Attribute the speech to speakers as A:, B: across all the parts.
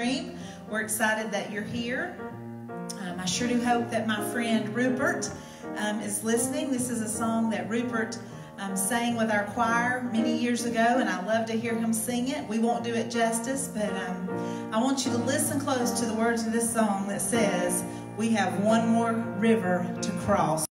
A: We're excited that you're here. Um, I sure do hope that my friend Rupert um, is listening. This is a song that Rupert um, sang with our choir many years ago, and I love to hear him sing it. We won't do it justice, but um, I want you to listen close to the words of this song that says, We have one more river to cross.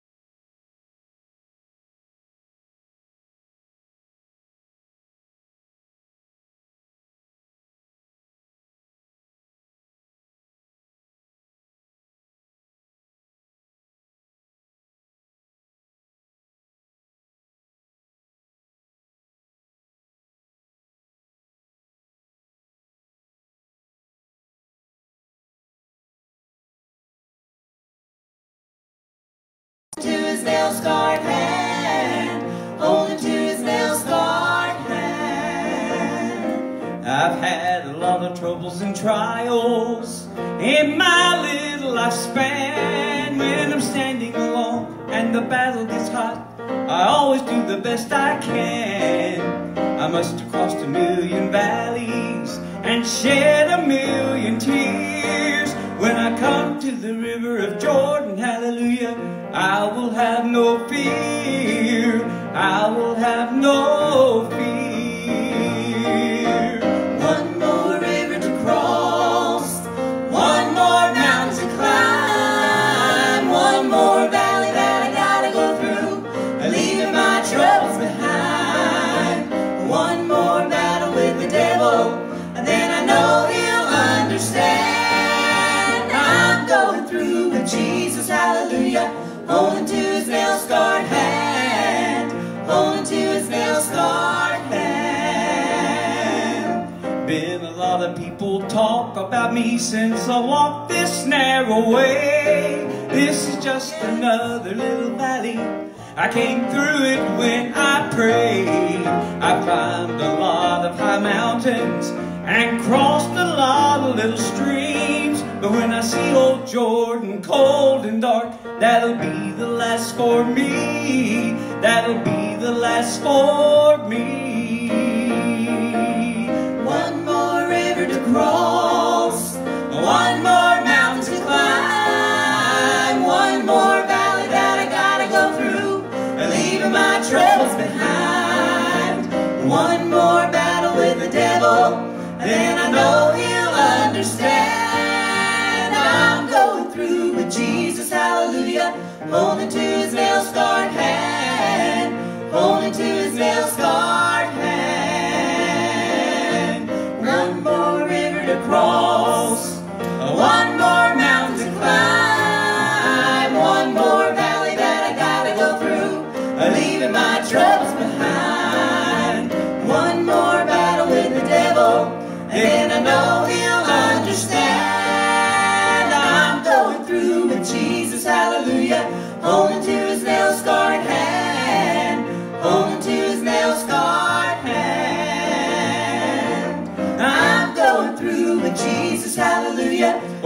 B: Troubles and trials in my little lifespan. When I'm standing alone and the battle gets hot, I always do the best I can. I must have crossed a million valleys and shed a million tears. When I come to the river of Jordan, hallelujah, I will have no fear. I will have no fear. Been a lot of people talk about me since I walked this narrow way. This is just another little valley. I came through it when I prayed. I climbed a lot of high mountains and crossed a lot of little streams. But when I see old Jordan cold and dark, that'll be the last for me. That'll be the last for me.
C: Then I know he'll understand. I'm going through with Jesus, hallelujah, holding to his nail scarred hand, holding to his nail scarred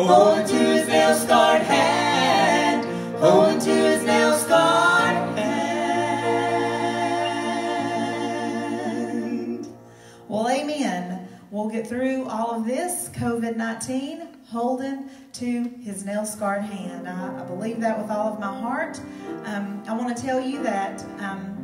C: holding to his nail scarred hand, holding to his nail scarred hand.
A: Well, amen. We'll get through all of this COVID 19 holding to his nail scarred hand. I, I, believe that with all of my heart. Um, I want to tell you that um,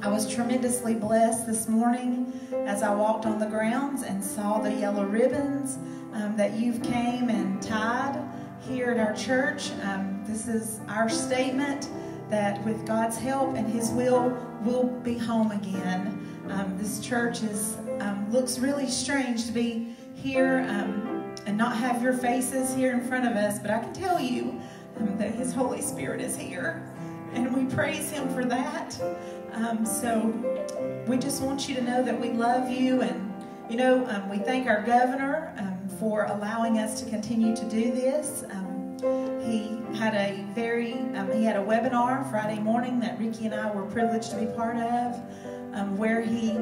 A: I was tremendously blessed this morning as I walked on the grounds and saw the yellow ribbons um, that you've came and tied here at our church. Um, this is our statement that with God's help and His will, we'll be home again. Um, this church is um, looks really strange to be here um, and not have your faces here in front of us, but I can tell you um, that His Holy Spirit is here, and we praise Him for that. So we just want you to know that we love you, and you know we thank our governor for allowing us to continue to do this. he had a very he had a webinar Friday morning that Ricky and I were privileged to be part of um, where he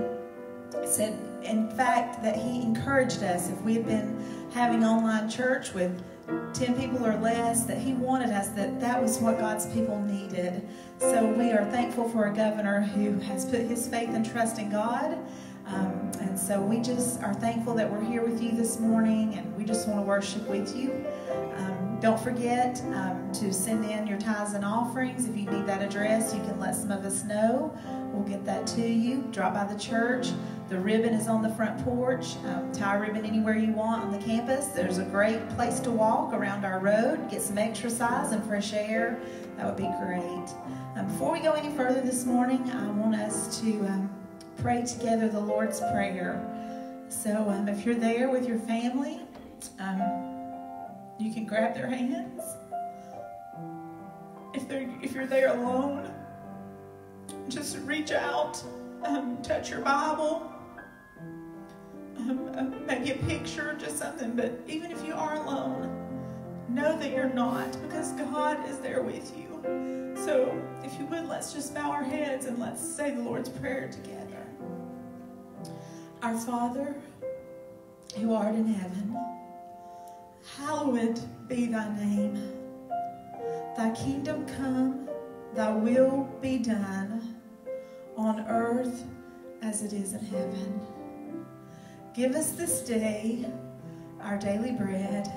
A: said, in fact, that he encouraged us if we had been having online church with 10 people or less, that he wanted us, that that was what God's people needed. So we are thankful for a governor who has put his faith and trust in God Um, and so we just are thankful that we're here with you this morning, and we just want to worship with you. Um, don't forget um, to send in your tithes and offerings. If you need that address, you can let some of us know. We'll get that to you. Drop by the church. The ribbon is on the front porch. Um, tie a ribbon anywhere you want on the campus. There's a great place to walk around our road, get some exercise and fresh air. That would be great. Um, before we go any further this morning, I want us to um, pray together the Lord's Prayer. So um, if you're there with your family, um, you can grab their hands. If, if you're there alone, just reach out, um, touch your Bible, um, uh, maybe a picture, just something. But even if you are alone, know that you're not because God is there with you. So if you would, let's just bow our heads and let's say the Lord's Prayer together. Our Father, who art in heaven, hallowed be thy name. Thy kingdom come, thy will be done on earth as it is in heaven. Give us this day our daily bread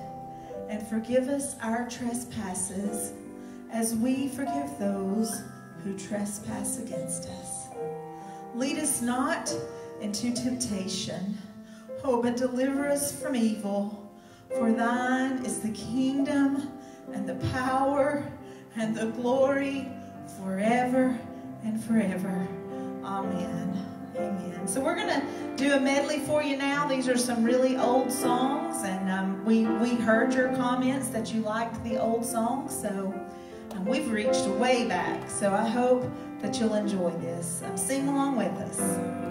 A: and forgive us our trespasses as we forgive those who trespass against us. Lead us not into temptation, oh, but deliver us from evil. For thine is the kingdom and the power and the glory forever and forever. Amen. Amen. So we're going to do a medley for you now. These are some really old songs, and um, we, we heard your comments that you liked the old songs, so um, we've reached way back. So I hope that you'll enjoy this. Um, sing along with us.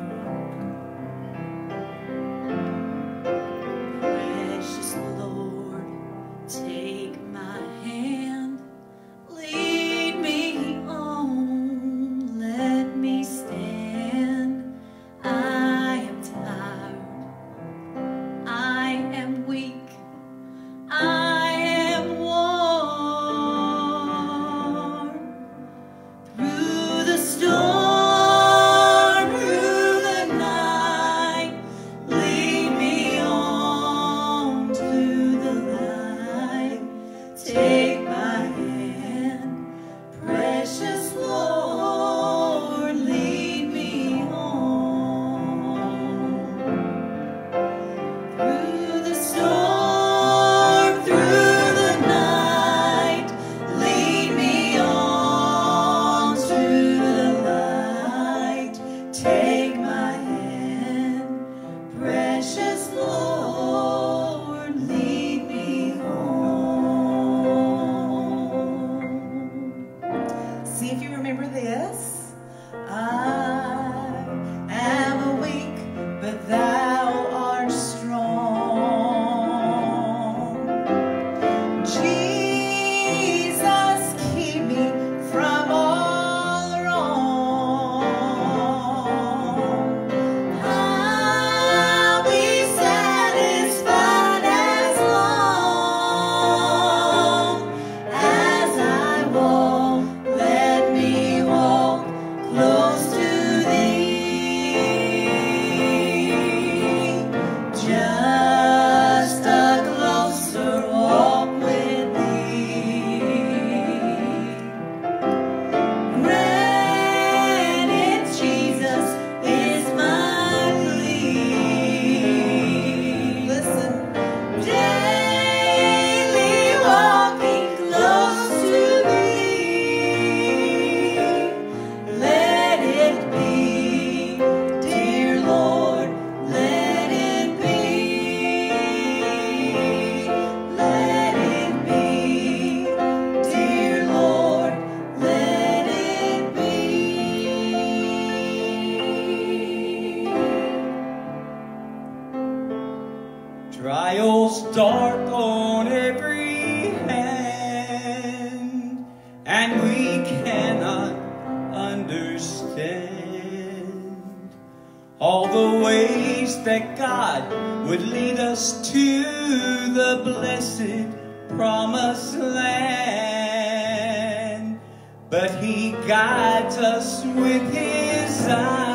B: Guides us with his eye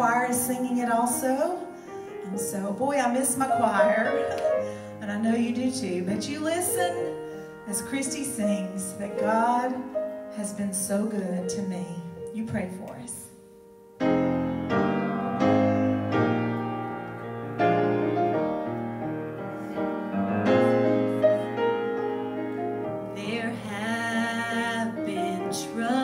A: choir is singing it also. And so, boy, I miss my choir. and I know you do too. But you listen as Christy sings that God
C: has been so good to me. You pray for us. There have been troubles.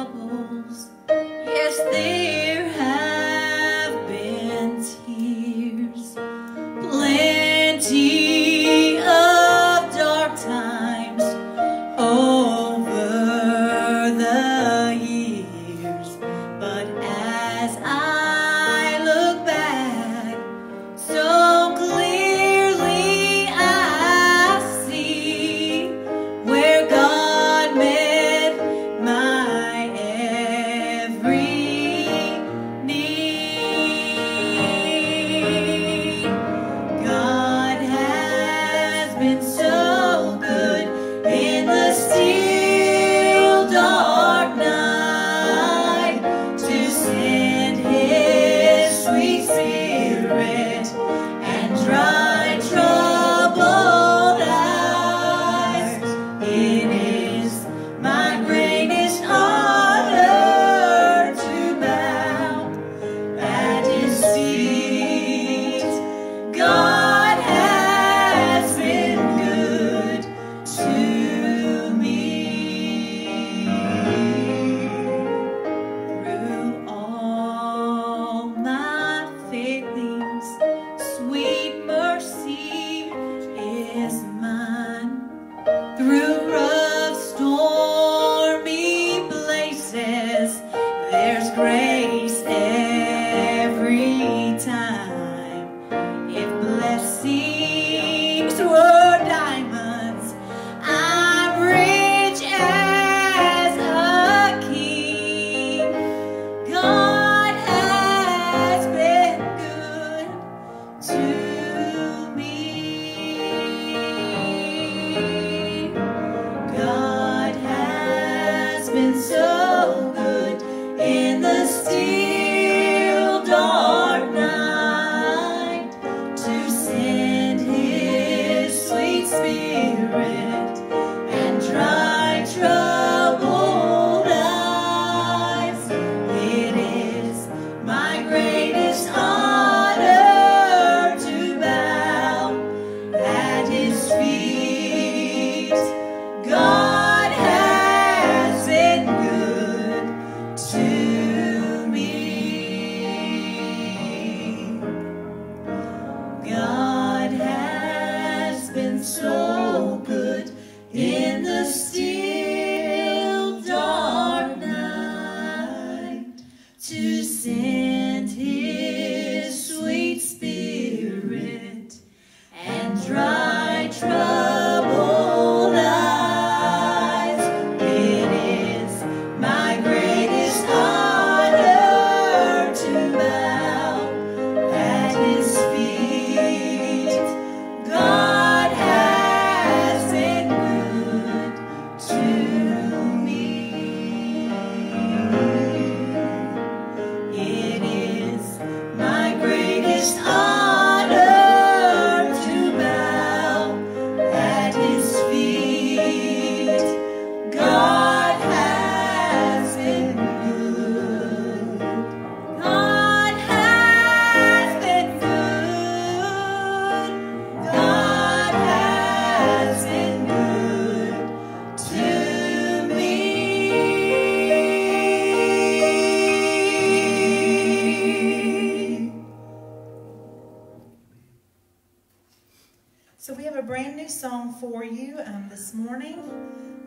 C: So we have a brand new song for you um, this morning.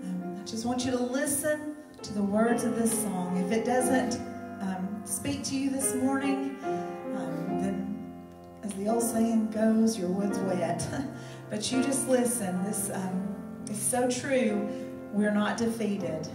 C: Um, I just want you to listen to the words of this song. If it doesn't um, speak to you
D: this morning, um, then as the old saying goes, your wood's wet.
A: but you just listen. This um, is so true. We're not defeated.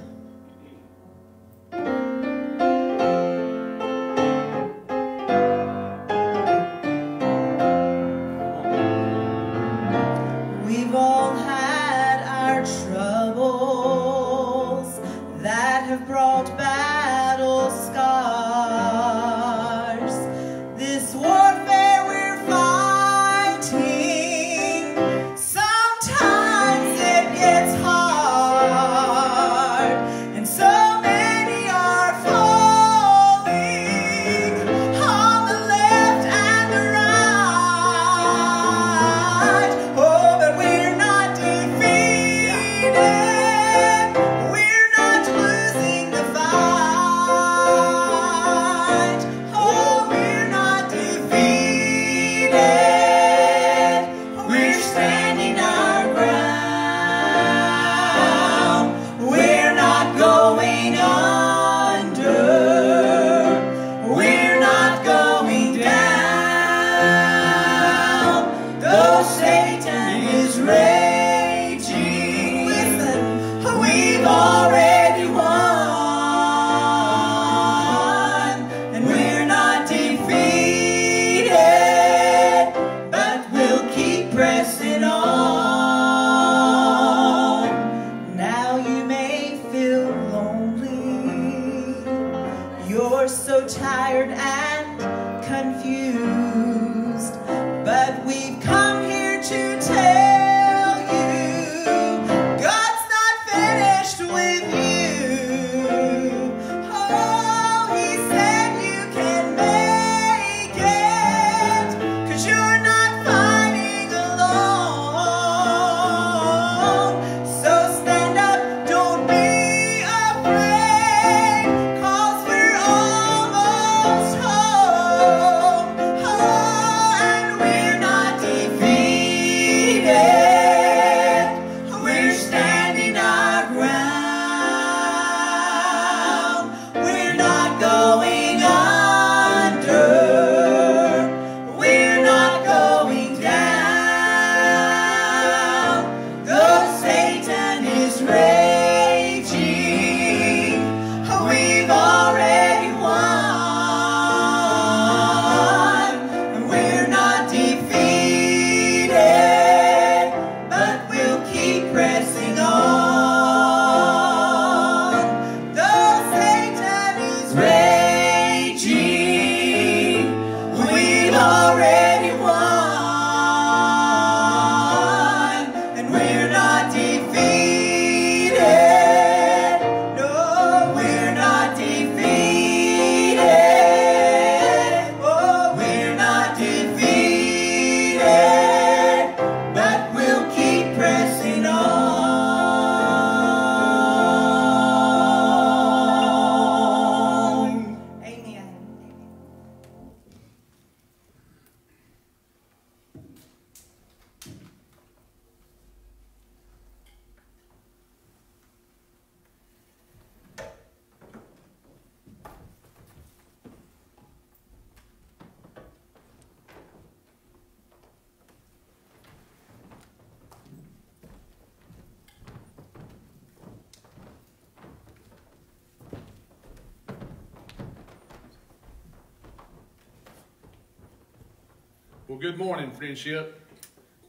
E: Well, good morning, friendship.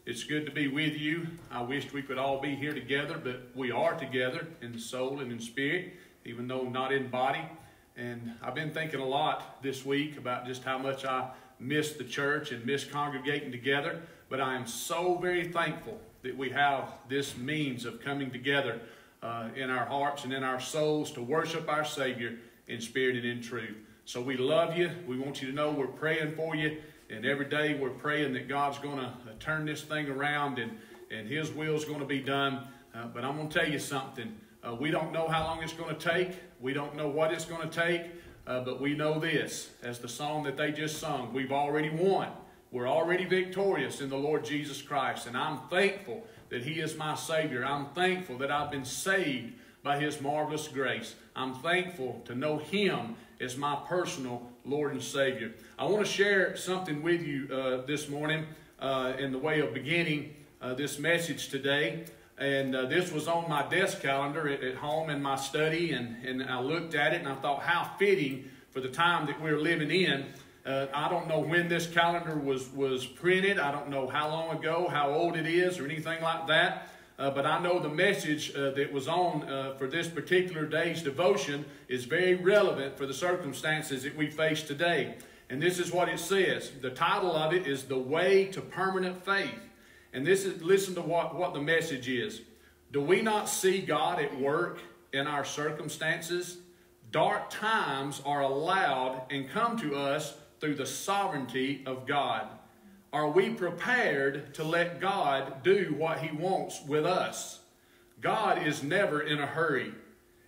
E: It's good to be with you. I wished we could all be here together, but we are together in soul and in spirit, even though not in body. And I've been thinking a lot this week about just how much I miss the church and miss congregating together. But I am so very thankful that we have this means of coming together uh, in our hearts and in our souls to worship our Savior in spirit and in truth. So we love you. We want you to know we're praying for you. And every day we're praying that God's going to uh, turn this thing around and, and His will is going to be done. Uh, but I'm going to tell you something. Uh, we don't know how long it's going to take. We don't know what it's going to take. Uh, but we know this, as the song that they just sung, we've already won. We're already victorious in the Lord Jesus Christ. And I'm thankful that He is my Savior. I'm thankful that I've been saved by His marvelous grace. I'm thankful to know Him as my personal Lord and Savior. I want to share something with you uh, this morning uh, in the way of beginning uh, this message today. And uh, this was on my desk calendar at, at, home in my study, and, and I looked at it and I thought, how fitting for the time that we're living in. Uh, I don't know when this calendar was, was printed. I don't know how long ago, how old it is, or anything like that. Uh, but I know the message uh, that was on uh, for this particular day's devotion is very relevant for the circumstances that we face today. And this is what it says. The title of it is The Way to Permanent Faith. And this is, listen to what, what the message is. Do we not see God at work in our circumstances? Dark times are allowed and come to us through the sovereignty of God. Are we prepared to let God do what He wants with us? God is never in a hurry.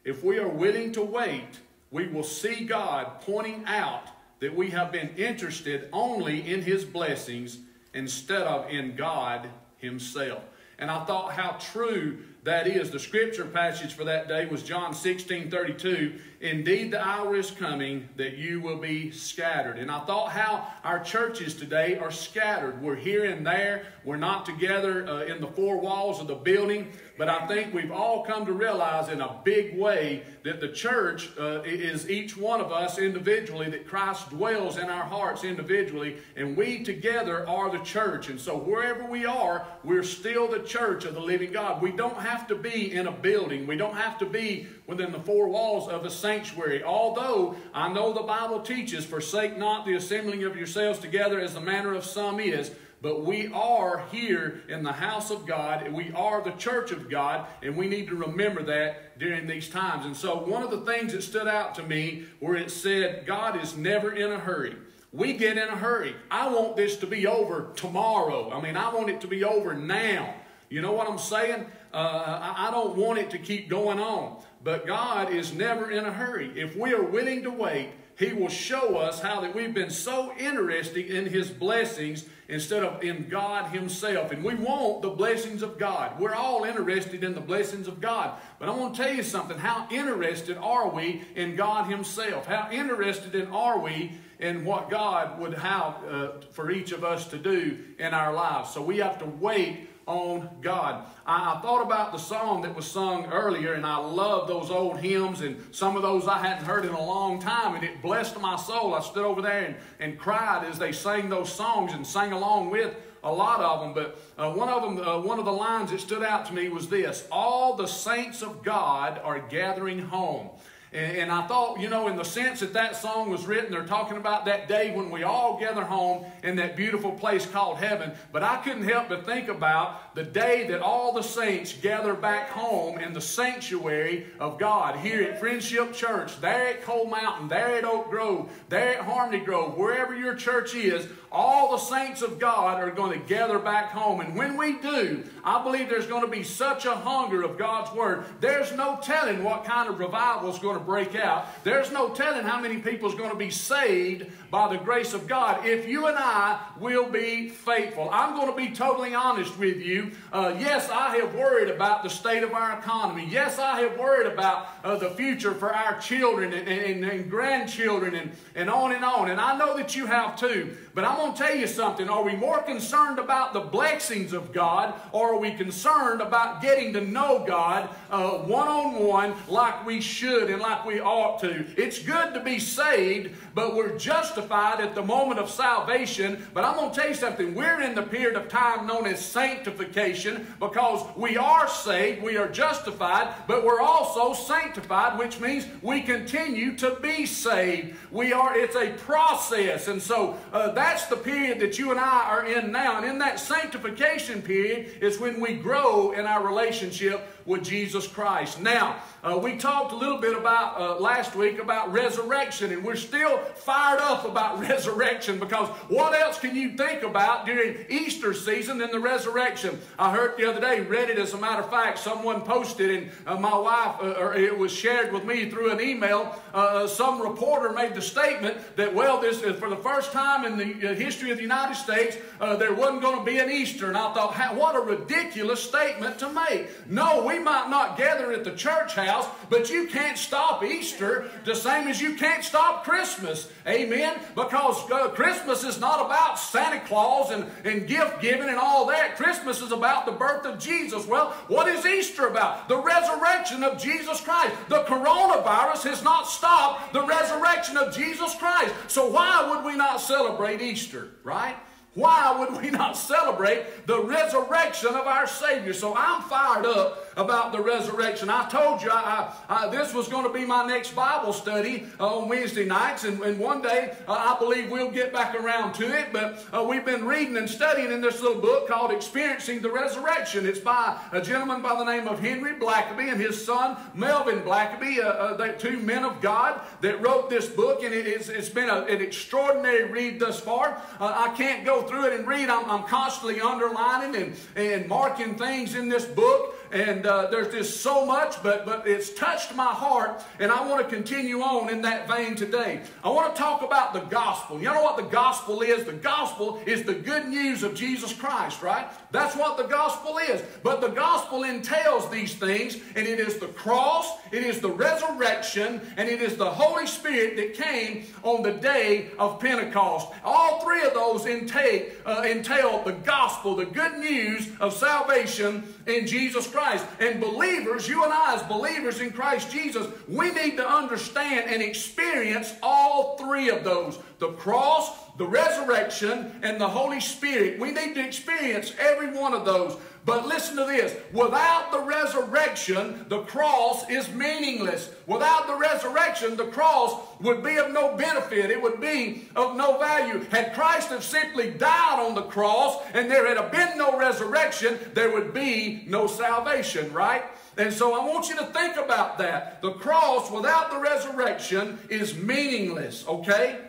E: If we are willing to wait, we will see God pointing out that we have been interested only in His blessings instead of in God Himself. And I thought how true that is. The scripture passage for that day was John 16 32. Indeed, the hour is coming that you will be scattered. And I thought how our churches today are scattered. We're here and there. We're not together uh, in the four walls of the building. But I think we've all come to realize in a big way that the church uh, is each one of us individually, that Christ dwells in our hearts individually, and we together are the church. And so wherever we are, we're still the church of the living God. We don't have to be in a building, we don't have to be within the four walls of a sanctuary. Although I know the Bible teaches, forsake not the assembling of yourselves together as the manner of some is. But we are here in the house of God, and we are the church of God, and we need to remember that during these times. And so, one of the things that stood out to me where it said, God is never in a hurry. We get in a hurry. I want this to be over tomorrow. I mean, I want it to be over now. You know what I'm saying? Uh, I don't want it to keep going on. But God is never in a hurry. If we are willing to wait, He will show us how that we've been so interested in His blessings instead of in God Himself. And we want the blessings of God. We're all interested in the blessings of God. But I want to tell you something. How interested are we in God Himself? How interested in are we in what God would have uh, for each of us to do in our lives? So we have to wait on God. I, I, thought about the song that was sung earlier, and I love those old hymns, and some of those I hadn't heard in a long time, and it blessed my soul. I stood over there and, and cried as they sang those songs and sang along with a lot of them, but uh, one of them, uh, one of the lines that stood out to me was this: "All the saints of God are gathering home." And, and, I thought, you know, in the sense that that song was written, they're talking about that day when we all gather home in that beautiful place called heaven. But I couldn't help but think about the day that all the saints gather back home in the sanctuary of God here at Friendship Church, there at Coal Mountain, there at Oak Grove, there at Harmony Grove, wherever your church is, all the saints of God are going to gather back home. And when we do, I believe there's going to be such a hunger of God's Word. There's no telling what kind of revival is going to break out. There's no telling how many people is going to be saved by the grace of God if you and I will be faithful. I'm going to be totally honest with you. Uh, yes, I have worried about the state of our economy. Yes, I have worried about uh, the future for our children and, and, and grandchildren and, and on and on. And I know that you have too. But I'm going to tell you something. Are we more concerned about the blessings of God or are we concerned about getting to know God one on one like we should and like like we ought to. It's good to be saved, but we're justified at the moment of salvation. But I'm going to tell you something. We're in the period of time known as sanctification because we are saved, we are justified, but we're also sanctified, which means we continue to be saved. We are, it's a process. And so uh, that's the period that you and I are in now. And in that sanctification period is when we grow in our relationship with Jesus Christ. Now, uh, we talked a little bit about uh, last week about resurrection, and we're still fired up about resurrection because what else can you think about during Easter season than the resurrection? I heard the other day, read it as a matter of fact, someone posted, and uh, my wife, uh, or it was shared with me through an email. Uh, some reporter made the statement that, well, this is for the first time in the uh, history of the United States, there wasn't going to be an Easter. And I thought, what a ridiculous statement to make. No, we might not gather at the church house, but you can't stop Easter the same as you can't stop Christmas. Amen? Because uh, Christmas is not about Santa Claus and, and gift giving and all that. Christmas is about the birth of Jesus. Well, what is Easter about? The resurrection of Jesus Christ. The coronavirus has not stopped the resurrection of Jesus Christ. So why would we not celebrate Easter, right? Why would we not celebrate the resurrection of our Savior? So I'm fired up about the resurrection. I told you I, I, this was going to be my next Bible study uh, on Wednesday nights, and, and one day uh, I believe we'll get back around to it. But uh, we've been reading and studying in this little book called Experiencing the Resurrection. It's by a gentleman by the name of Henry Blackaby and his son Melvin Blackaby, uh, uh, they two men of God that wrote this book, and it is, it's been a, an extraordinary read thus far. Uh, I can't go through it and read. I'm, I'm constantly underlining and, and marking things in this book and uh, there's just so much, but, but it's touched my heart, and I want to continue on in that vein today. I want to talk about the gospel. You know what the gospel is? The gospel is the good news of Jesus Christ, right? That's what the gospel is. But the gospel entails these things, and it is the cross, it is the resurrection, and it is the Holy Spirit that came on the day of Pentecost. All three of those entail, uh, entail the gospel, the good news of salvation in Jesus Christ. And believers, you and I as believers in Christ Jesus, we need to understand and experience all three of those. The cross, the resurrection, and the Holy Spirit. We need to experience every one of those. But listen to this without the resurrection, the cross is meaningless. Without the resurrection, the cross would be of no benefit, it would be of no value. Had Christ have simply died on the cross and there had been no resurrection, there would be no salvation, right? And so I want you to think about that. The cross without the resurrection is meaningless, okay?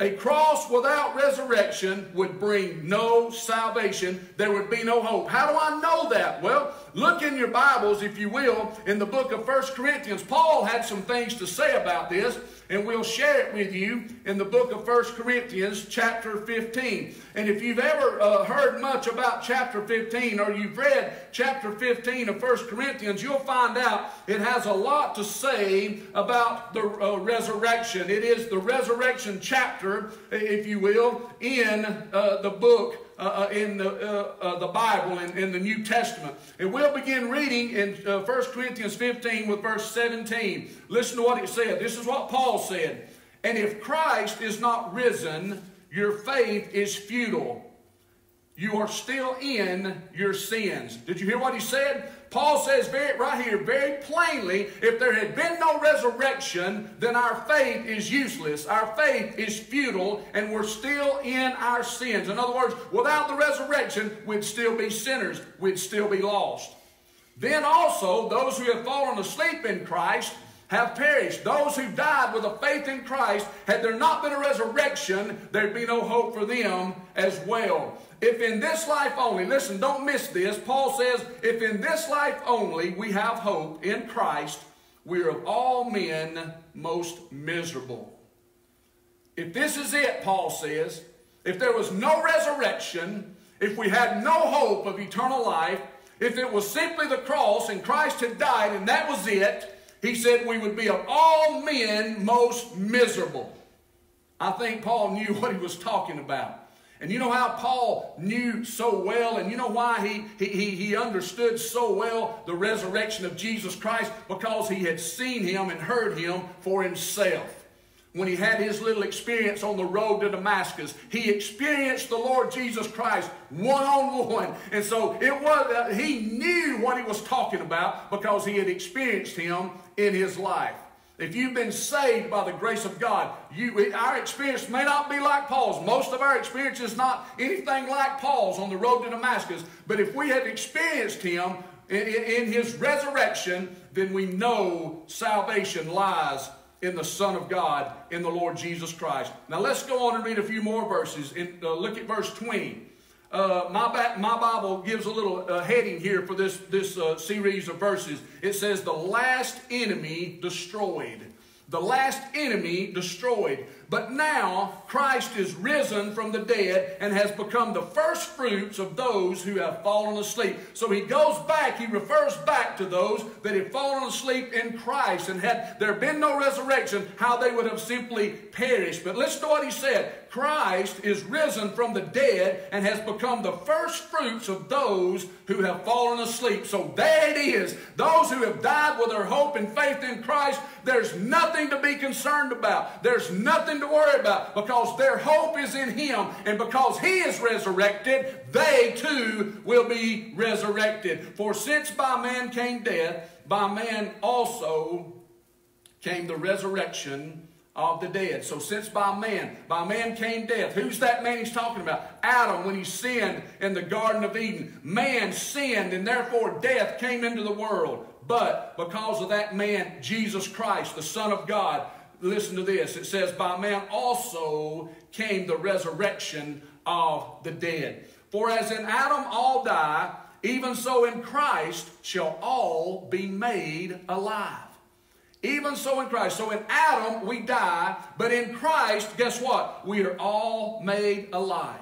E: A cross without resurrection would bring no salvation. There would be no hope. How do I know that? Well, look in your Bibles, if you will, in the book of First Corinthians. Paul had some things to say about this and we'll share it with you in the book of First Corinthians, chapter 15. And if you've ever uh, heard much about chapter 15 or you've read chapter 15 of First Corinthians, you'll find out it has a lot to say about the uh, resurrection. It is the resurrection chapter, if you will, in uh, the book uh, uh, in the, uh, uh, the Bible, in, in, the New Testament. And we'll begin reading in uh, 1 Corinthians 15 with verse 17. Listen to what it said. This is what Paul said. And if Christ is not risen, your faith is futile. You are still in your sins. Did you hear what he said? Paul says very, right here very plainly, if there had been no resurrection, then our faith is useless. Our faith is futile, and we're still in our sins. In other words, without the resurrection, we'd still be sinners. We'd still be lost. Then also, those who have fallen asleep in Christ have perished. Those who died with a faith in Christ, had there not been a resurrection, there'd be no hope for them as well. If in this life only, listen, don't miss this. Paul says, if in this life only we have hope in Christ, we are of all men most miserable. If this is it, Paul says, if there was no resurrection, if we had no hope of eternal life, if it was simply the cross and Christ had died and that was it, he said we would be of all men most miserable. I think Paul knew what he was talking about. And you know how Paul knew so well, and you know why he, he, he understood so well the resurrection of Jesus Christ? Because he had seen him and heard him for himself. When he had his little experience on the road to Damascus, he experienced the Lord Jesus Christ one on one. And so it was, uh, he knew what he was talking about because he had experienced him in his life. If you've been saved by the grace of God, you, our experience may not be like Paul's. Most of our experience is not anything like Paul's on the road to Damascus. But if we have experienced him in, in, in his resurrection, then we know salvation lies in the Son of God, in the Lord Jesus Christ. Now let's go on and read a few more verses. In, uh, look at verse 20. Uh, my, my Bible gives a little uh, heading here for this, this uh, series of verses. It says, The last enemy destroyed. The last enemy destroyed. But now Christ is risen from the dead and has become the first fruits of those who have fallen asleep. So he goes back, he refers back to those that had fallen asleep in Christ and had there been no resurrection, how they would have simply perished. But listen to what he said. Christ is risen from the dead and has become the first fruits of those who have fallen asleep. So there it is. Those who have died with their hope and faith in Christ, there's nothing to be concerned about. There's nothing to worry about because their hope is in Him. And because He is resurrected, they too will be resurrected. For since by man came death, by man also came the resurrection of the dead. So since by man, by man came death. Who's that man he's talking about? Adam when he sinned in the Garden of Eden. Man sinned and therefore death came into the world. But because of that man, Jesus Christ, the Son of God, listen to this. It says, by man also came the resurrection of the dead. For as in Adam all die, even so in Christ shall all be made alive. Even so in Christ. So in Adam we die, but in Christ, guess what? We are all made alive.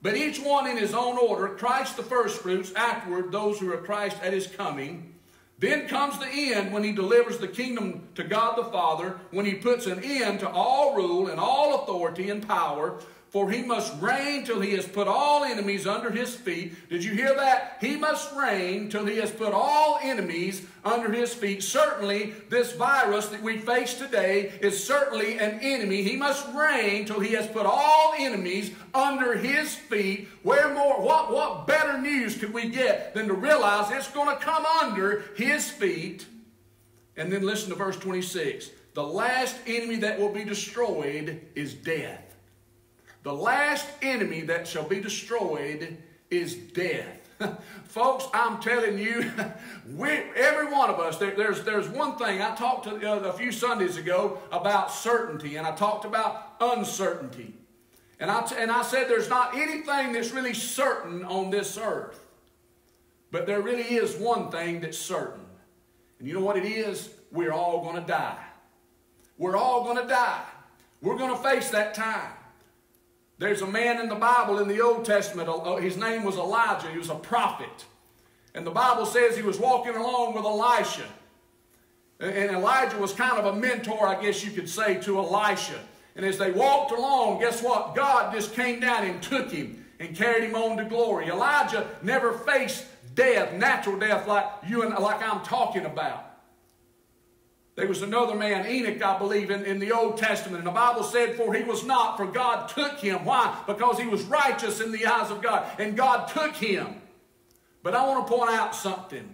E: But each one in his own order, Christ the firstfruits, afterward those who are Christ at his coming. Then comes the end when he delivers the kingdom to God the Father, when he puts an end to all rule and all authority and power, for he must reign till he has put all enemies under his feet. Did you hear that? He must reign till he has put all enemies under his feet. Certainly, this virus that we face today is certainly an enemy. He must reign till he has put all enemies under his feet. Where more, what, what better news could we get than to realize it's going to come under his feet? And then listen to verse 26. The last enemy that will be destroyed is death. The last enemy that shall be destroyed is death. Folks, I'm telling you, we, every one of us, there, there's, there's one thing. I talked to, uh, a few Sundays ago about certainty, and I talked about uncertainty. And I, and I said there's not anything that's really certain on this earth. But there really is one thing that's certain. And you know what it is? We're all going to die. We're all going to die. We're going to face that time. There's a man in the Bible in the Old Testament, uh, uh, his name was Elijah. He was a prophet. And the Bible says he was walking along with Elisha. And Elijah was kind of a mentor, I guess you could say, to Elisha. And as they walked along, guess what? God just came down and took him and carried him on to glory. Elijah never faced death, natural death, like you and like I'm talking about. There was another man, Enoch, I believe, in, in the Old Testament. And the Bible said, For he was not, for God took him. Why? Because he was righteous in the eyes of God. And God took him. But I want to point out something.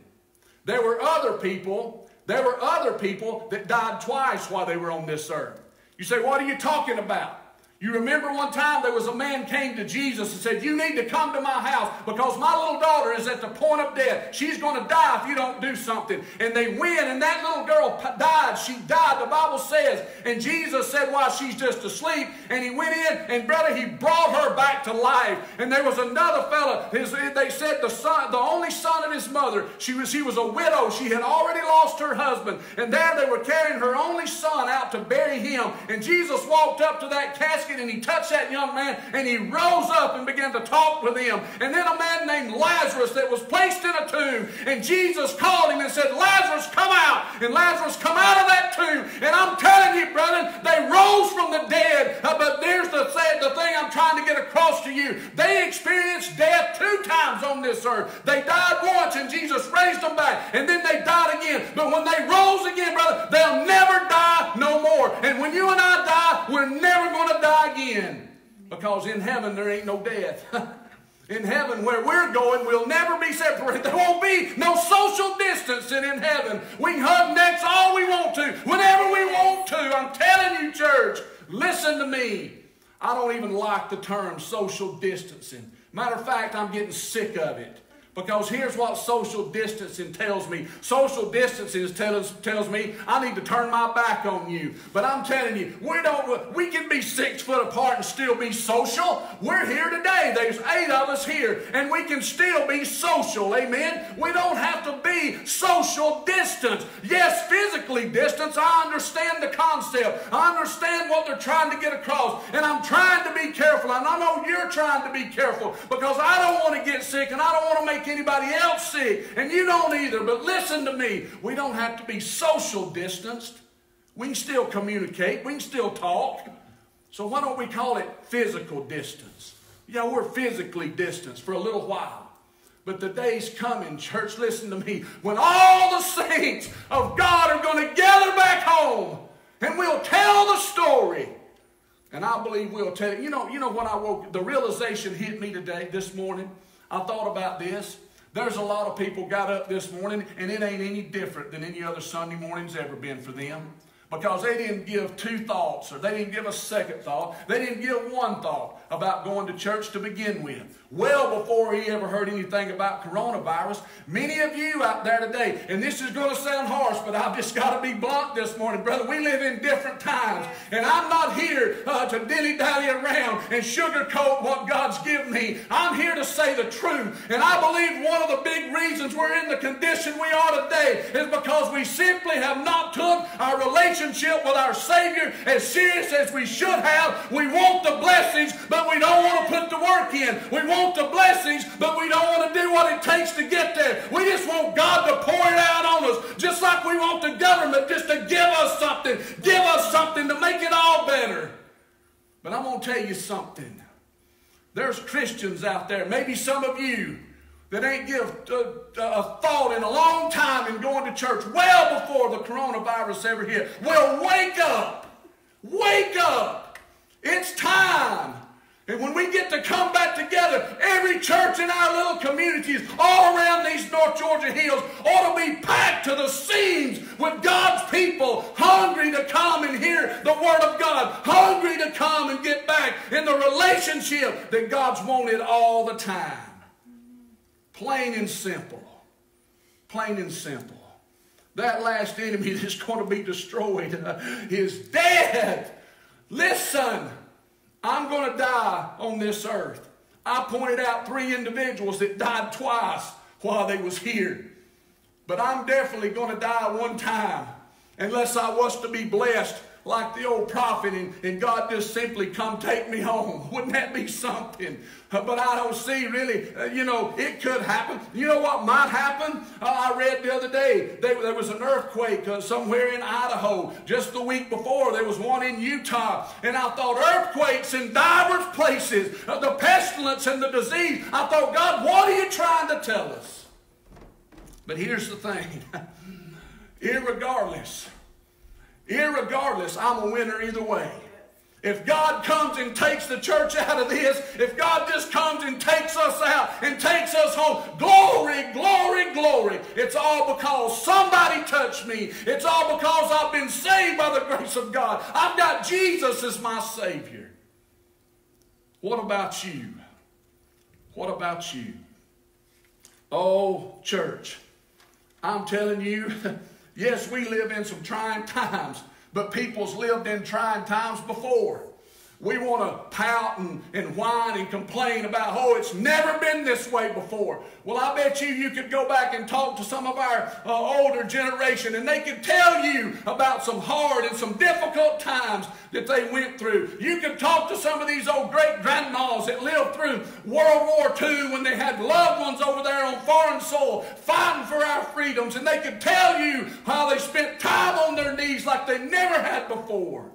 E: There were other people, there were other people that died twice while they were on this earth. You say, What are you talking about? You remember one time there was a man came to Jesus and said, You need to come to my house because my little daughter is at the point of death. She's going to die if you don't do something. And they went, and that little girl died. She died, the Bible says. And Jesus said, Why, she's just asleep. And he went in, and brother, he brought her back to life. And there was another fella, his, they said the son, the only son of his mother, she was, she was a widow. She had already lost her husband. And there they were carrying her only son out to bury him. And Jesus walked up to that casket casket and he touched that young man and he rose up and began to talk with him. And then a man named Lazarus that was placed in a tomb and Jesus called him and said, Lazarus, come out. And Lazarus come out of that tomb. And I'm telling you, brother, they rose from the dead. Uh, but there's the, the thing I'm trying to get across to you. They experienced death two times on this earth. They died once and Jesus raised them back, and then they died again. But when they rose again, brother, they'll never die no more. And when you and I die, we're never going to die again because in heaven there ain't no death. In heaven, where we're going, we'll never be separated. There won't be no social distancing in heaven. We can hug necks all we want to, whenever we want to. I'm telling you, church, listen to me. I don't even like the term social distancing. Matter of fact, I'm getting sick of it. Because here's what social distancing tells me. Social distancing tells, tells me I need to turn my back on you. But I'm telling you, we don't we can be six foot apart and still be social. We're here today. There's eight of us here, and we can still be social. Amen. We don't have to be social distance. Yes, physically distance. I understand the concept. I understand what they're trying to get across. And I'm trying to be careful. And I know you're trying to be careful because I don't want to get sick and I don't want to make anybody else sick, and you don't either. But listen to me. We don't have to be social distanced. We can still communicate. We can still talk. So why don't we call it physical distance? Yeah, we're physically distanced for a little while. But the day's coming, church, listen to me, when all the saints of God are going to gather back home and we'll tell the story. And I believe we'll tell it. You know, you know when I woke, the realization hit me today, this morning. I thought about this. There's a lot of people got up this morning, and it ain't any different than any other Sunday morning's ever been for them because they didn't give two thoughts or they didn't give a second thought. They didn't give one thought about going to church to begin with. Well before he ever heard anything about coronavirus. Many of you out there today, and this is going to sound harsh, but I've just got to be blunt this morning, brother. We live in different times, and I'm not here uh, to dilly-dally around and sugarcoat what God's given me. I'm here to say the truth, and I believe one of the big reasons we're in the condition we are today is because we simply have not took our relationship with our Savior as serious as we should have. We want the blessings, but we don't want to put the work in. We want the blessings, but we don't want to do what it takes to get there. We just want God to pour it out on us, just like we want the government just to give us something, give us something to make it all better. But I'm going to tell you something. There's Christians out there, maybe some of you, that ain't give a, a, thought in a long time in going to church well before the coronavirus ever hit. Well, wake up. Wake up. It's time. And when we get to come back together, every church in our little communities all around these North Georgia hills ought to be packed to the seams with God's people hungry to come and hear the Word of God, hungry to come and get back in the relationship that God's wanted all the time. Plain and simple. Plain and simple. That last enemy that's going to be destroyed uh, is dead. Listen. I'm going to die on this earth. I pointed out three individuals that died twice while they was here. But I'm definitely going to die one time unless I was to be blessed like the old prophet and, and God just simply come take me home. Wouldn't that be something? Uh, but I don't see really, uh, you know, it could happen. You know what might happen? Uh, I read the other day they, there was an earthquake uh, somewhere in Idaho. Just the week before, there was one in Utah. And I thought, earthquakes in diverse places, uh, the pestilence and the disease. I thought, God, what are you trying to tell us? But here's the thing. Irregardless, Irregardless, I'm a winner either way. If God comes and takes the church out of this, if God just comes and takes us out and takes us home, glory, glory, glory. It's all because somebody touched me. It's all because I've been saved by the grace of God. I've got Jesus as my Savior. What about you? What about you? Oh, church, I'm telling you. Yes, we live in some trying times, but people's lived in trying times before. We want to pout and, and whine and complain about, oh, it's never been this way before. Well, I bet you you could go back and talk to some of our uh, older generation and they could tell you about some hard and some difficult times that they went through. You could talk to some of these old great grandmas that lived through World War II when they had loved ones over there on foreign soil fighting for our freedoms and they could tell you how they spent time on their knees like they never had before.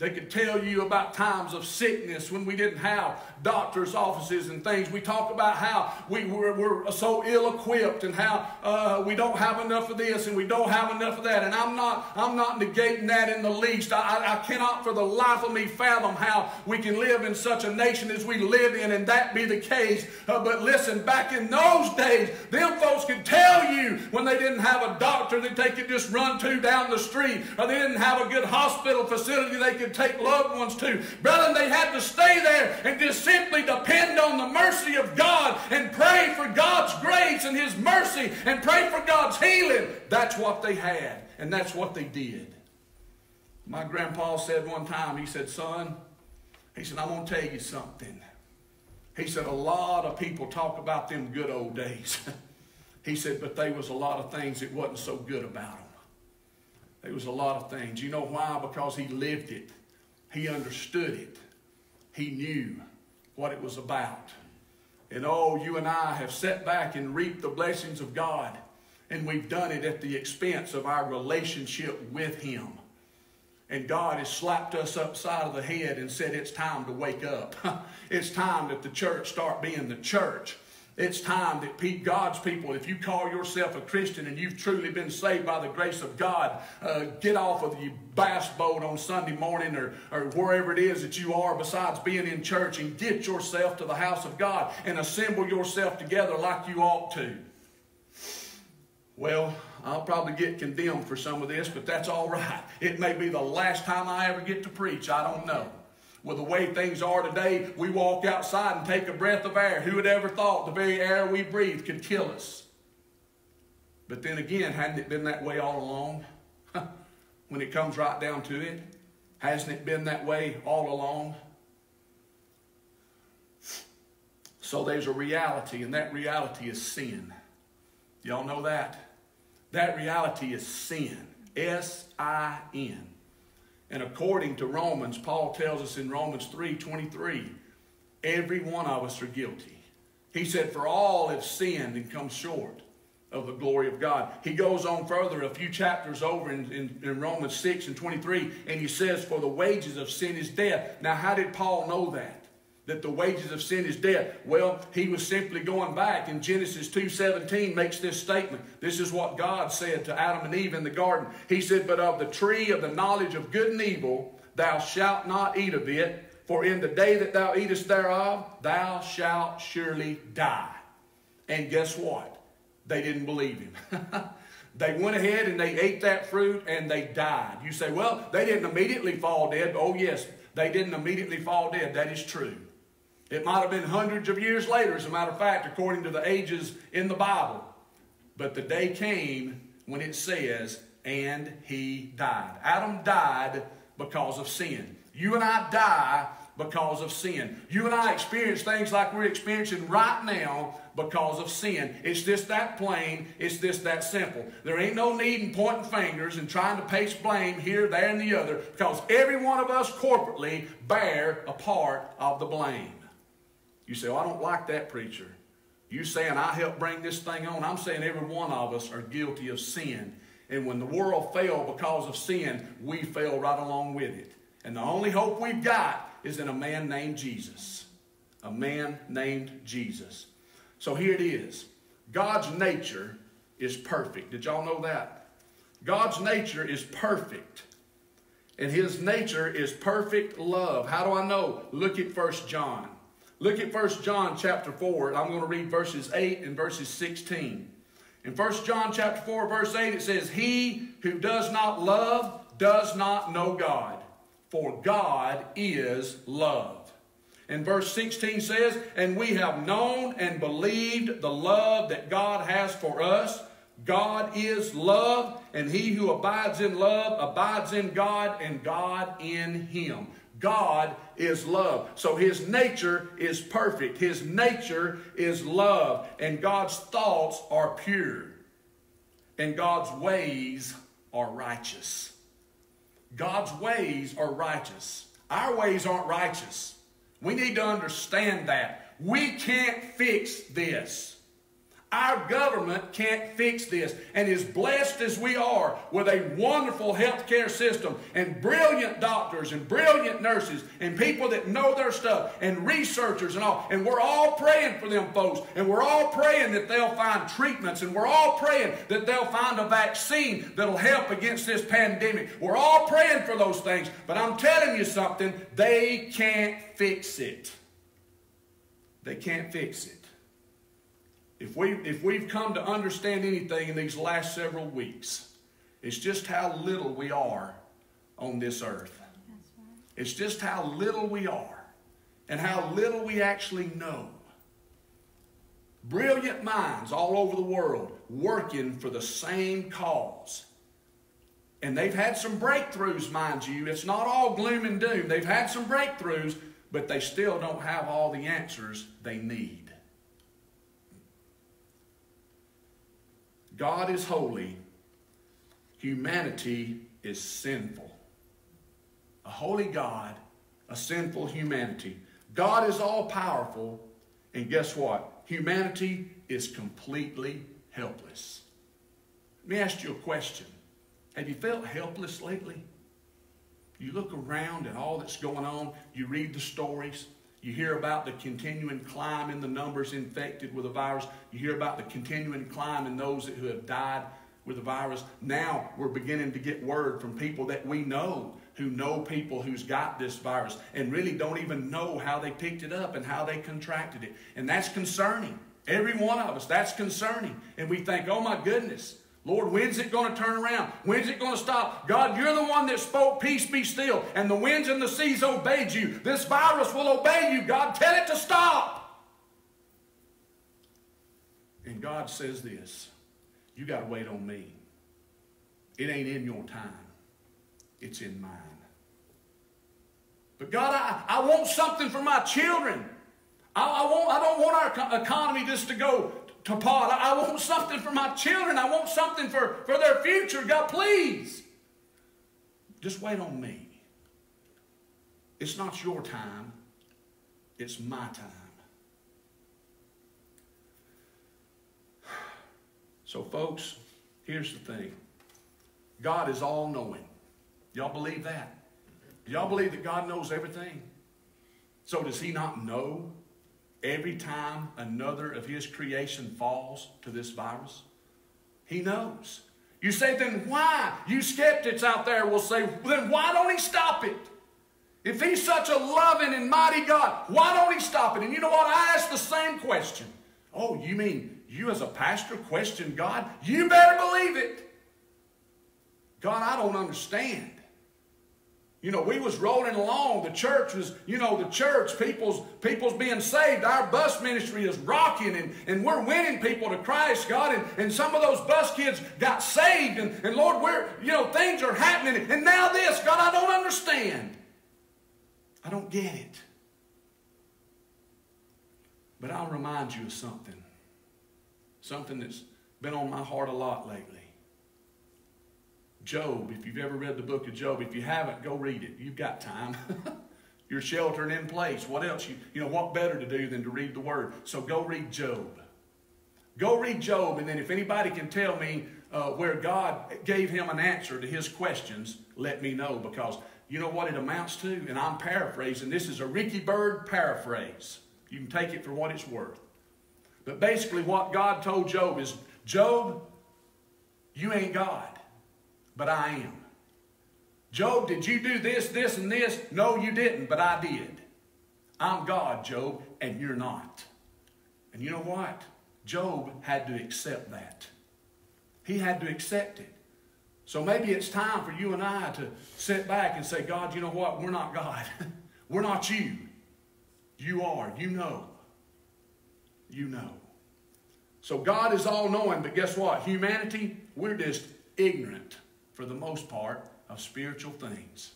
E: They could tell you about times of sickness when we didn't have doctors' offices and things. We talk about how we were, were so ill-equipped and how uh, we don't have enough of this and we don't have enough of that. And I'm not, I'm not negating that in the least. I, I cannot for the life of me fathom how we can live in such a nation as we live in and that be the case. Uh, but listen, back in those days, them folks could tell you when they didn't have a doctor that they could just run to down the street or they didn't have a good hospital facility they could take loved ones to. Brother, they had to stay there and just simply depend on the mercy of God and pray for God's grace and His mercy and pray for God's healing. That's what they had, and that's what they did. My grandpa said one time, he said, Son, he said, I'm going to tell you something. He said, A lot of people talk about them good old days. he said, But there was a lot of things that wasn't so good about them. There was a lot of things. You know why? Because he lived it. He understood it. He knew what it was about. And oh, you and I have sat back and reaped the blessings of God, and we've done it at the expense of our relationship with Him. And God has slapped us upside of the head and said, It's time to wake up. it's time that the church start being the church. It's time that God's people, if you call yourself a Christian and you've truly been saved by the grace of God, uh, get off of the bass boat on Sunday morning or, or wherever it is that you are besides being in church and get yourself to the house of God and assemble yourself together like you ought to. Well, I'll probably get condemned for some of this, but that's all right. It may be the last time I ever get to preach. I don't know. With the way things are today, we walk outside and take a breath of air. Who would ever thought the very air we breathe could kill us? But then again, hadn't it been that way all along? when it comes right down to it, hasn't it been that way all along? So there's a reality, and that reality is sin. Y'all know that? That reality is sin. S I N. And according to Romans, Paul tells us in Romans 3 23, every one of us are guilty. He said, For all have sinned and come short of the glory of God. He goes on further a few chapters over in, in, in, Romans 6 and 23, and he says, For the wages of sin is death. Now, how did Paul know that? That the wages of sin is death. Well, he was simply going back in Genesis 2:17 makes this statement. This is what God said to Adam and Eve in the garden. He said, "But of the tree of the knowledge of good and evil thou shalt not eat of it, for in the day that thou eatest thereof thou shalt surely die." And guess what? They didn't believe him. They went ahead and they ate that fruit and they died. You say, well, they didn't immediately fall dead. Oh, yes, they didn't immediately fall dead. That is true. It might have been hundreds of years later, as a matter of fact, according to the ages in the Bible. But the day came when it says, and he died. Adam died because of sin. You and I die because of sin. You and I experience things like we're experiencing right now because of sin. It's just that plain. It's just that simple. There ain't no need in pointing fingers and trying to place blame here, there, and the other because every one of us corporately bear a part of the blame. You say, oh, I don't like that preacher. You saying I helped bring this thing on. I'm saying every one of us are guilty of sin. And when the world fell because of sin, we fell right along with it. And the only hope we've got is in a man named Jesus. A man named Jesus. So here it is. God's nature is perfect. Did y'all know that? God's nature is perfect. And his nature is perfect love. How do I know? Look at First John. Look at 1 John chapter 4. I'm going to read verses 8 and verses 16. In 1 John chapter 4 verse 8 it says, He who does not love does not know God, for God is love. And verse 16 says, And we have known and believed the love that God has for us. God is love, and he who abides in love abides in God, and God in him. God is love. So his nature is perfect. His nature is love. And God's thoughts are pure. And God's ways are righteous. God's ways are righteous. Our ways aren't righteous. We need to understand that. We can't fix this. Our government can't fix this. And as blessed as we are with a wonderful healthcare system and brilliant doctors and brilliant nurses and people that know their stuff and researchers and all, and we're all praying for them folks and we're all praying that they'll find treatments and we're all praying that they'll find a vaccine that'll help against this pandemic. We're all praying for those things. But I'm telling you something, they can't fix it. They can't fix it. If, we, if we've come to understand anything in these last several weeks, it's just how little we are on this earth. It's just how little we are and how little we actually know. Brilliant minds all over the world working for the same cause. And they've had some breakthroughs, mind you. It's not all gloom and doom. They've had some breakthroughs, but they still don't have all the answers they need. God is holy, humanity is sinful. A holy God, a sinful humanity. God is all powerful, and guess what? Humanity is completely helpless. Let me ask you a question. Have you felt helpless lately? You look around at all that's going on, you read the stories, you hear about the continuing climb in the numbers infected with the virus. You hear about the continuing climb in those who have died with the virus. Now we're beginning to get word from people that we know who know people who's got this virus and really don't even know how they picked it up and how they contracted it. And that's concerning. Every one of us, that's concerning. And we think, oh my goodness, Lord, when's it going to turn around? When's it going to stop? God, you're the one that spoke, peace be still, and the winds and the seas obeyed you. This virus will obey you. God, tell it to stop. And God says this You got to wait on me. It ain't in your time, it's in mine. But God, I, I want something for my children. I, I, want, I don't want our economy just to go to pot. I want something for my children. I want something for, for their future. God, please. Just wait on me. It's not your time, it's my time. So, folks, here's the thing God is all knowing. Y'all believe that? Y'all believe that God knows everything? So, does He not know every time another of his creation falls to this virus? He knows. You say, then why? You skeptics out there will say, then why don't he stop it? If he's such a loving and mighty God, why don't he stop it? And you know what? I ask the same question. Oh, you mean you as a pastor question God? You better believe it. God, I don't understand. You know, we was rolling along. The church was, you know, the church, people's people's being saved. Our bus ministry is rocking and, and we're winning people to Christ, God. And, and some of those bus kids got saved. And, and Lord, we're, you know, things are happening. And now this, God, I don't understand. I don't get it. But I'll remind you of something. Something that's been on my heart a lot lately. Job, if you've ever read the book of Job, if you haven't, go read it. You've got time. You're sheltered in place. What else? You, you know, what better to do than to read the Word? So go read Job. Go read Job, and then if anybody can tell me uh, where God gave him an answer to his questions, let me know because you know what it amounts to? And I'm paraphrasing. This is a Ricky Bird paraphrase. You can take it for what it's worth. But basically, what God told Job is Job, you ain't God but I am. Job, did you do this, this, and this? No, you didn't, but I did. I'm God, Job, and you're not. And you know what? Job had to accept that. He had to accept it. So maybe it's time for you and I to sit back and say, God, you know what? We're not God. We're not you. You are. You know. You know. So God is all knowing, but guess what? Humanity, we're just ignorant for the most part, of spiritual things.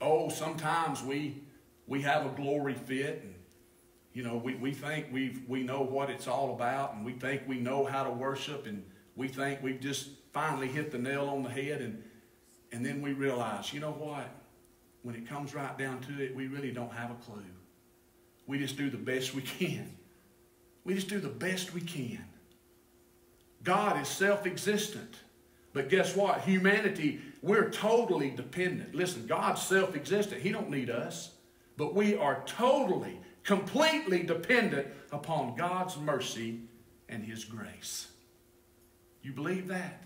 E: Oh, sometimes we we have a glory fit and you know we, we think we we know what it's all about and we think we know how to worship and we think we've just finally hit the nail on the head and and then we realize, you know what? When it comes right down to it, we really don't have a clue. We just do the best we can. We just do the best we can. God is self existent. But guess what? Humanity, we're totally dependent. Listen, God's self existent. He don't need us. But we are totally, completely dependent upon God's mercy and His grace. You believe that?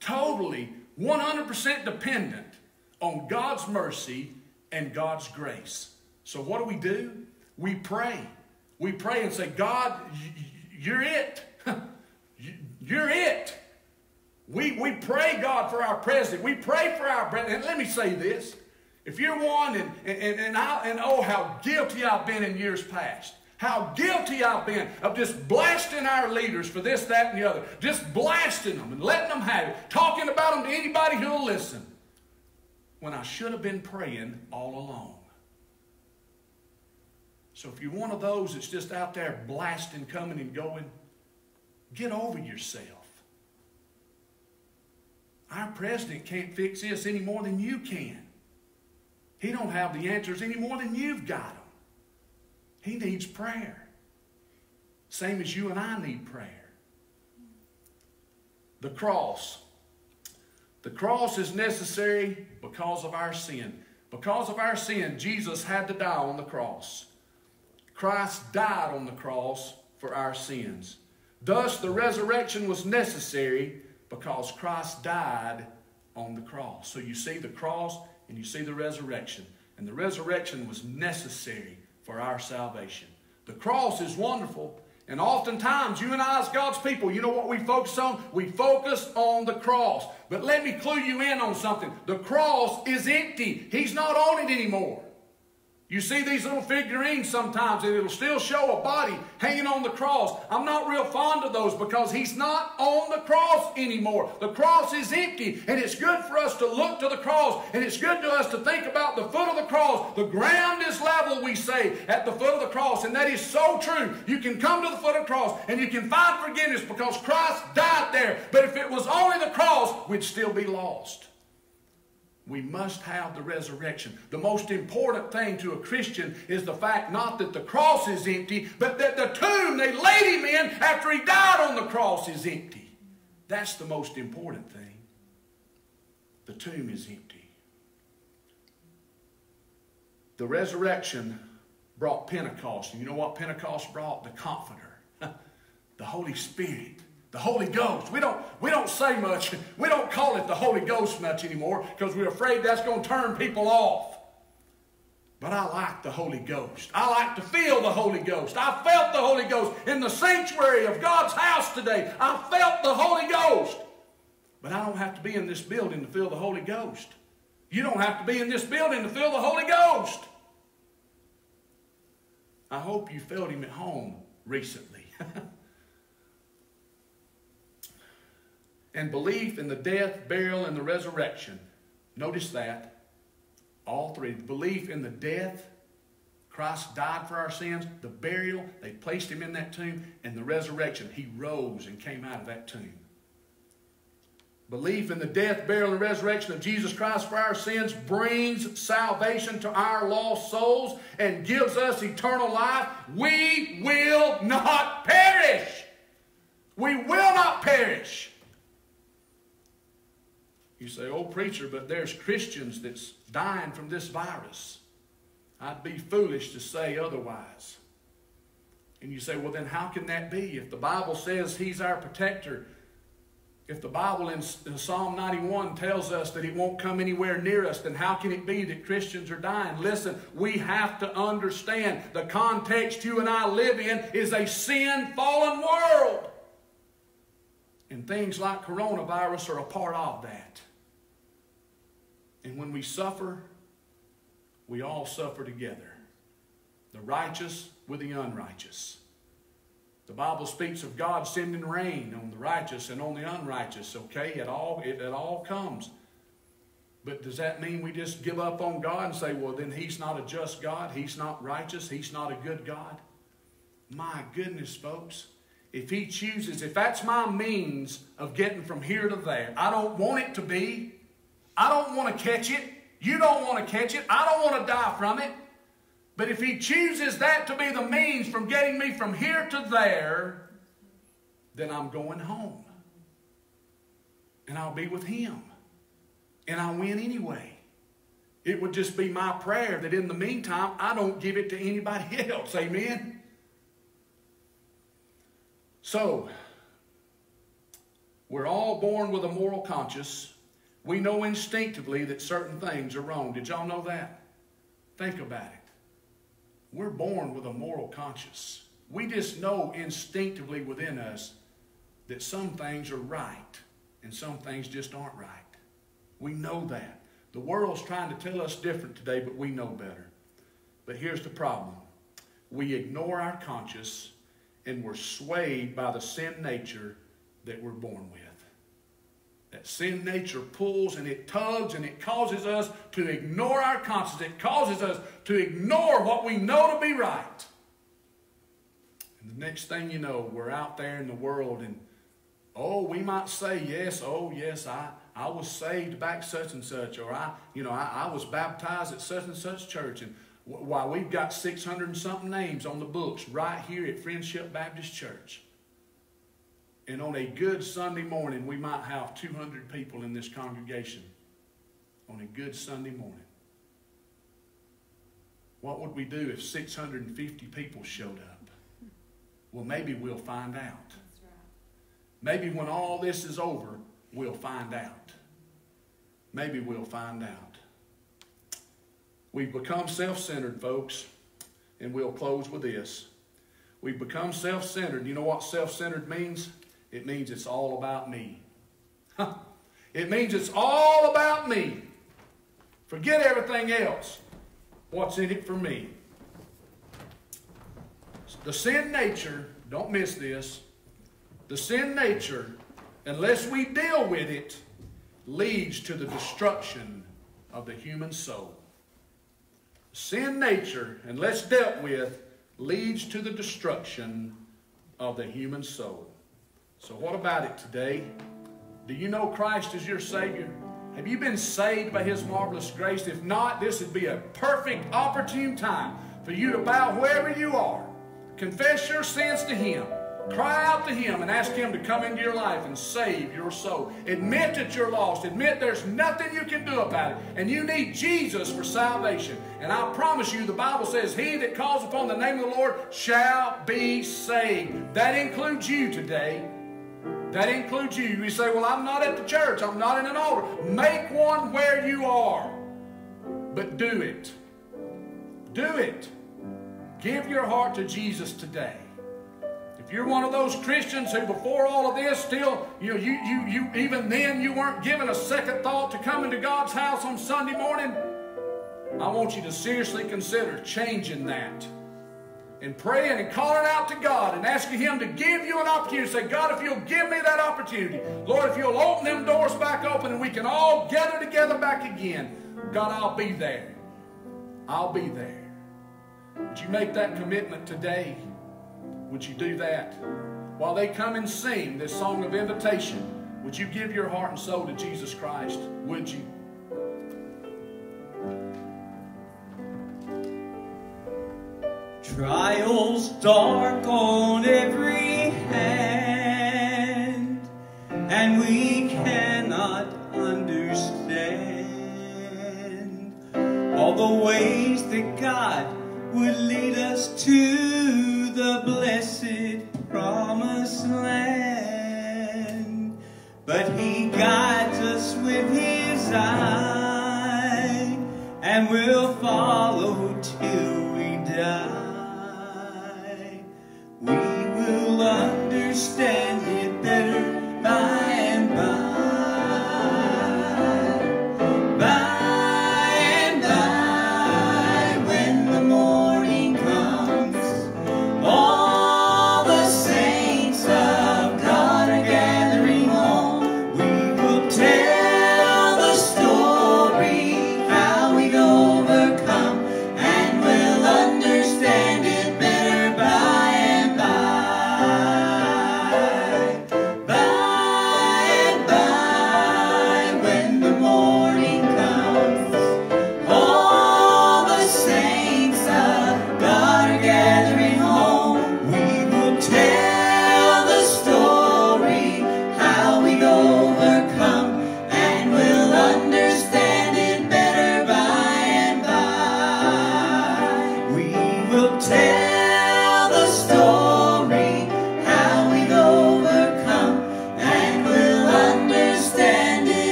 E: Totally, 100% dependent on God's mercy and God's grace. So what do we do? We pray. We pray and say, God, you're it. you're it. We, we pray, God, for our president. We pray for our president. And let me say this. If you're one, and, and, and, I, and oh, how guilty I've been in years past. How guilty I've been of just blasting our leaders for this, that, and the other. Just blasting them and letting them have it. Talking about them to anybody who'll listen. When I should have been praying all along. So if you're one of those that's just out there blasting, coming and going, get over yourself. Our president can't fix this any more than you can. He don't have the answers any more than you've got them. He needs prayer. Same as you and I need prayer. The cross. The cross is necessary because of our sin. Because of our sin, Jesus had to die on the cross. Christ died on the cross for our sins. Thus, the resurrection was necessary because Christ died on the cross. So you see the cross and you see the resurrection. And the resurrection was necessary for our salvation. The cross is wonderful. And oftentimes, you and I, as God's people, you know what we focus on? We focus on the cross. But let me clue you in on something. The cross is empty, He's not on it anymore. You see these little figurines sometimes, and it'll still show a body hanging on the cross. I'm not real fond of those because he's not on the cross anymore. The cross is empty, and it's good for us to look to the cross, and it's good to us to think about the foot of the cross. The ground is level, we say, at the foot of the cross, and that is so true. You can come to the foot of the cross, and you can find forgiveness because Christ died there. But if it was only the cross, we'd still be lost. We must have the resurrection. The most important thing to a Christian is the fact not that the cross is empty, but that the tomb they laid him in after he died on the cross is empty. That's the most important thing. The tomb is empty. The resurrection brought Pentecost. And you know what Pentecost brought? The Comforter, the Holy Spirit the Holy Ghost. We don't, we don't say much. We don't call it the Holy Ghost much anymore because we're afraid that's going to turn people off. But I like the Holy Ghost. I like to feel the Holy Ghost. I felt the Holy Ghost in the sanctuary of God's house today. I felt the Holy Ghost. But I don't have to be in this building to feel the Holy Ghost. You don't have to be in this building to feel the Holy Ghost. I hope you felt Him at home recently. and belief in the death, burial, and the resurrection. Notice that. All three. Belief in the death, Christ died for our sins, the burial, they placed him in that tomb, and the resurrection. He rose and came out of that tomb. Belief in the death, burial, and resurrection of Jesus Christ for our sins brings salvation to our lost souls and gives us eternal life. We will not perish. We will not perish. You say, oh, preacher, but there's Christians that's dying from this virus. I'd be foolish to say otherwise. And you say, well, then how can that be? If the Bible says He's our protector, if the Bible in, Psalm 91 tells us that it won't come anywhere near us, then how can it be that Christians are dying? Listen, we have to understand the context you and I live in is a sin fallen world. And things like coronavirus are a part of that. And when we suffer, we all suffer together. The righteous with the unrighteous. The Bible speaks of God sending rain on the righteous and on the unrighteous, okay? It all, it, it all comes. But does that mean we just give up on God and say, well, then He's not a just God, He's not righteous, He's not a good God? My goodness, folks. If He chooses, if that's my means of getting from here to there, I don't want it to be. I don't want to catch it. You don't want to catch it. I don't want to die from it. But if he chooses that to be the means from getting me from here to there, then I'm going home. And I'll be with him. And I'll win anyway. It would just be my prayer that in the meantime, I don't give it to anybody else. Amen? So, we're all born with a moral conscience. We know instinctively that certain things are wrong. Did y'all know that? Think about it. We're born with a moral conscience. We just know instinctively within us that some things are right and some things just aren't right. We know that. The world's trying to tell us different today, but we know better. But here's the problem we ignore our conscience and we're swayed by the sin nature that we're born with. That sin nature pulls and it tugs and it causes us to ignore our conscience. It causes us to ignore what we know to be right. And the next thing you know, we're out there in the world and, oh, we might say, yes, oh, yes, I, I was saved back such and such, or I, you know, I, I was baptized at such and such church. And while we've got 600 and something names on the books right here at Friendship Baptist Church. And on a good Sunday morning, we might have 200 people in this congregation. On a good Sunday morning. What would we do if 650 people showed up? Well, maybe we'll find out. Maybe when all this is over, we'll find out. Maybe we'll find out. We've become self centered, folks, and we'll close with this. We've become self centered. You know what self centered means? It means it's all about me. it means it's all about me. Forget everything else. What's in it for me? The sin nature, don't miss this, the sin nature, unless we deal with it, leads to the destruction of the human soul. Sin nature, unless dealt with, leads to the destruction of the human soul. So, what about it today? Do you know Christ as your Savior? Have you been saved by His marvelous grace? If not, this would be a perfect, opportune time for you to bow wherever you are. Confess your sins to Him. Cry out to Him and ask Him to come into your life and save your soul. Admit that you're lost. Admit there's nothing you can do about it. And you need Jesus for salvation. And I promise you, the Bible says, He that calls upon the name of the Lord shall be saved. That includes you today. That includes you. You say, Well, I'm not at the church, I'm not in an altar. Make one where you are. But do it. Do it. Give your heart to Jesus today. If you're one of those Christians who before all of this still, you know, you, you, you even then you weren't given a second thought to come into God's house on Sunday morning, I want you to seriously consider changing that and praying and calling out to God and asking Him to give you an opportunity. Say, God, if you'll give me that opportunity, Lord, if you'll open them doors back open and we can all gather together back again, God, I'll be there. I'll be there. Would you make that commitment today? Would you do that? While they come and sing this song of invitation, would you give your heart and soul to Jesus Christ? Would you?
B: Trials dark on every hand, and we cannot understand all the ways that God would lead us to the blessed promised land. But He guides us with His eye, and we'll follow till we die. We will understand it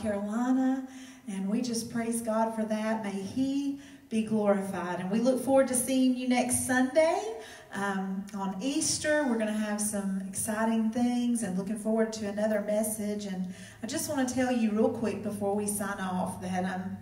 A: Carolina. And we just praise God for that. May He be glorified. And we look forward to seeing you next Sunday. Um, on Easter, we're going to have some exciting things and looking forward to another message. And I just want to tell you real quick before we sign off that um,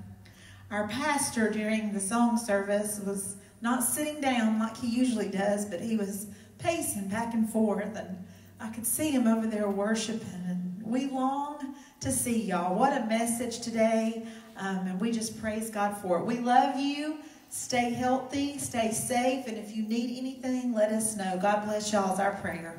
A: our pastor during the song service was not sitting down like he usually does, but he was pacing back and forth. And I could see him over there worshiping. And we long to see y'all. What a message today. Um, and we just praise God for it. We love you. Stay healthy, stay safe, and if you need anything, let us know. God bless y'all is our prayer.